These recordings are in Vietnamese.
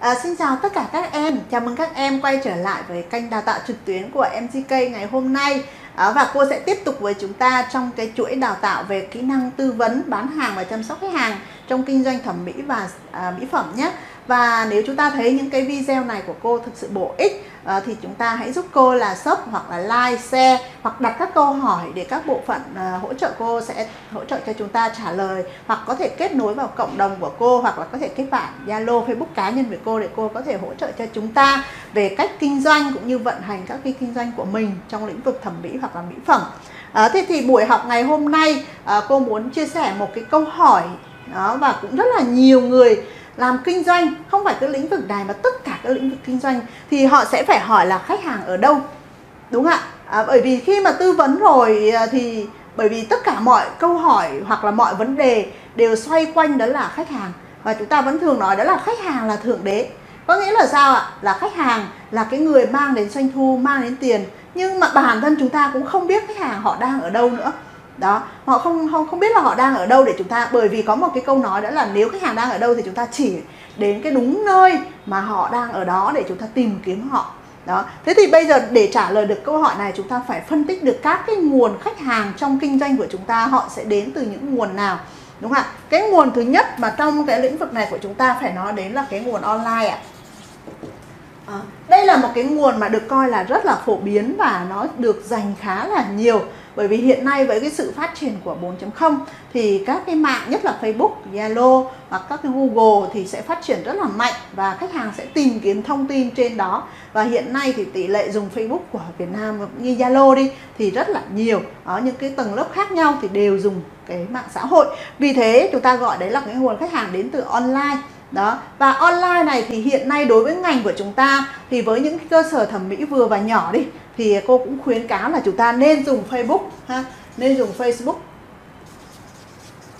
À, xin chào tất cả các em, chào mừng các em quay trở lại với kênh đào tạo trực tuyến của MGK ngày hôm nay. À, Và cô sẽ tiếp tục với chúng ta trong cái chuỗi đào tạo về kỹ năng tư vấn, bán hàng và chăm sóc khách hàng trong kinh doanh thẩm mỹ và à, mỹ phẩm nhé và nếu chúng ta thấy những cái video này của cô thực sự bổ ích uh, thì chúng ta hãy giúp cô là sub hoặc là like, share hoặc đặt các câu hỏi để các bộ phận uh, hỗ trợ cô sẽ hỗ trợ cho chúng ta trả lời hoặc có thể kết nối vào cộng đồng của cô hoặc là có thể kết bạn Zalo, Facebook cá nhân với cô để cô có thể hỗ trợ cho chúng ta về cách kinh doanh cũng như vận hành các cái kinh doanh của mình trong lĩnh vực thẩm mỹ hoặc là mỹ phẩm. À, thế thì buổi học ngày hôm nay à, cô muốn chia sẻ một cái câu hỏi đó và cũng rất là nhiều người làm kinh doanh không phải cái lĩnh vực này mà tất cả các lĩnh vực kinh doanh thì họ sẽ phải hỏi là khách hàng ở đâu. Đúng không ạ? À, bởi vì khi mà tư vấn rồi à, thì bởi vì tất cả mọi câu hỏi hoặc là mọi vấn đề đều xoay quanh đó là khách hàng. Và chúng ta vẫn thường nói đó là khách hàng là thượng đế. Có nghĩa là sao ạ? Là khách hàng là cái người mang đến doanh thu mang đến tiền. Nhưng mà bản thân chúng ta cũng không biết khách hàng họ đang ở đâu nữa đó họ không không không biết là họ đang ở đâu để chúng ta bởi vì có một cái câu nói đó là nếu khách hàng đang ở đâu thì chúng ta chỉ đến cái đúng nơi mà họ đang ở đó để chúng ta tìm kiếm họ. Đó thế thì bây giờ để trả lời được câu hỏi này chúng ta phải phân tích được các cái nguồn khách hàng trong kinh doanh của chúng ta họ sẽ đến từ những nguồn nào đúng không ạ? Cái nguồn thứ nhất mà trong cái lĩnh vực này của chúng ta phải nói đến là cái nguồn online ạ. À, đây là một cái nguồn mà được coi là rất là phổ biến và nó được dành khá là nhiều bởi vì hiện nay với cái sự phát triển của 4.0 thì các cái mạng nhất là Facebook, Zalo hoặc các cái Google thì sẽ phát triển rất là mạnh và khách hàng sẽ tìm kiếm thông tin trên đó. Và hiện nay thì tỷ lệ dùng Facebook của Việt Nam như Zalo đi thì rất là nhiều. Ở những cái tầng lớp khác nhau thì đều dùng cái mạng xã hội. Vì thế chúng ta gọi đấy là cái nguồn khách hàng đến từ online đó. Và online này thì hiện nay đối với ngành của chúng ta thì với những cơ sở thẩm mỹ vừa và nhỏ đi thì cô cũng khuyến cáo là chúng ta nên dùng Facebook ha nên dùng Facebook.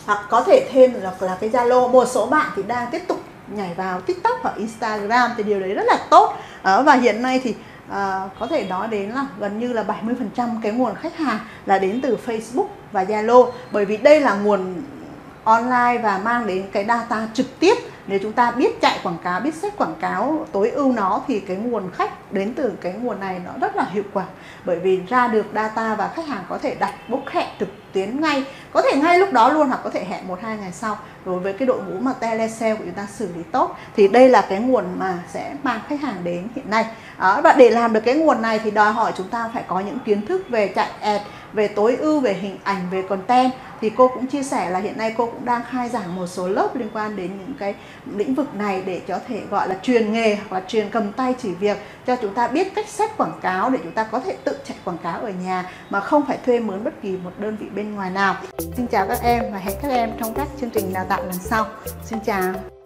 Hoặc có thể thêm là, là cái Zalo. Một số bạn thì đang tiếp tục nhảy vào TikTok hoặc Instagram thì điều đấy rất là tốt. Đó, và hiện nay thì à, có thể nói đến là gần như là 70% cái nguồn khách hàng là đến từ Facebook và Zalo. Bởi vì đây là nguồn online và mang đến cái data trực tiếp nếu chúng ta biết chạy quảng cáo biết xét quảng cáo tối ưu nó thì cái nguồn khách đến từ cái nguồn này nó rất là hiệu quả. Bởi vì ra được data và khách hàng có thể đặt book hẹn trực tuyến ngay có thể ngay lúc đó luôn hoặc có thể hẹn một hai ngày sau. Đối với cái đội ngũ mà telesale của chúng ta xử lý tốt thì đây là cái nguồn mà sẽ mang khách hàng đến hiện nay. Đó, và để làm được cái nguồn này thì đòi hỏi chúng ta phải có những kiến thức về chạy ad về tối ưu, về hình ảnh, về content thì cô cũng chia sẻ là hiện nay cô cũng đang khai giảng một số lớp liên quan đến những cái lĩnh vực này để có thể gọi là truyền nghề hoặc là truyền cầm tay chỉ việc cho chúng ta biết cách xét quảng cáo để chúng ta có thể tự chạy quảng cáo ở nhà mà không phải thuê mướn bất kỳ một đơn vị bên ngoài nào. Xin chào các em và hẹn các em trong các chương trình đào tạo lần sau. Xin chào.